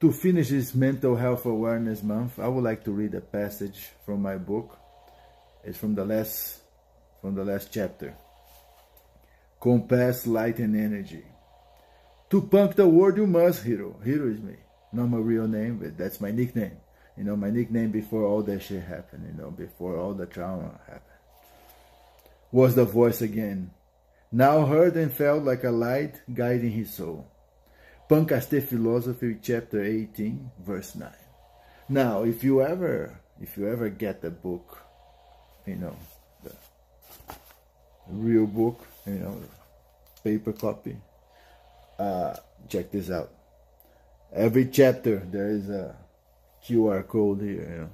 to finish this mental health awareness month, I would like to read a passage from my book. It's from the last from the last chapter. Compass, light, and energy. To punk the world, you must, hero. Hero is me. Not my real name, but that's my nickname. You know, my nickname before all that shit happened, you know, before all the trauma happened. Was the voice again. Now heard and felt like a light guiding his soul. Punkaste Philosophy, chapter 18, verse 9. Now, if you ever, if you ever get the book, you know, the real book, you know, paper copy, uh, check this out. Every chapter there is a QR code here, you know.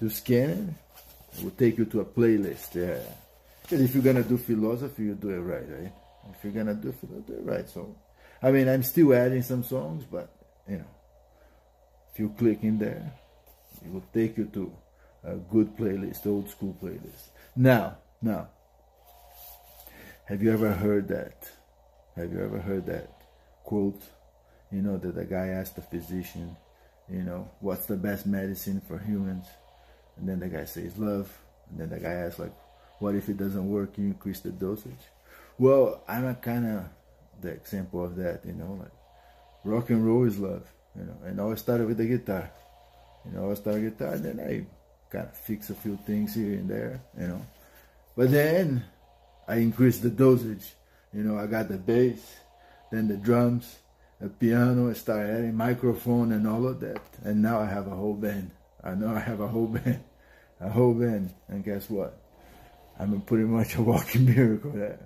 To scan it, will take you to a playlist. Yeah. Because if you're gonna do philosophy, you do it right, right? If you're gonna do philosophy, do it right. So, I mean, I'm still adding some songs, but you know, if you click in there, it will take you to a good playlist, old school playlist. Now, now, have you ever heard that? Have you ever heard that quote? You know, that the guy asked the physician, you know, what's the best medicine for humans? And then the guy says love. And then the guy asks like, what if it doesn't work? You increase the dosage. Well, I'm a kind of the example of that, you know, like rock and roll is love, you know. And I started with the guitar, you know, I started guitar, and then I kind of fix a few things here and there, you know. But then I increased the dosage, you know. I got the bass, then the drums, the piano, I started adding microphone and all of that, and now I have a whole band. I know I have a whole band, a whole band, and guess what? I'm pretty much a walking miracle there.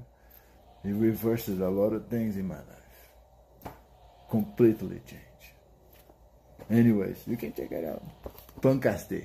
It reverses a lot of things in my life. Completely changed. Anyways, you can check it out. Punkaste.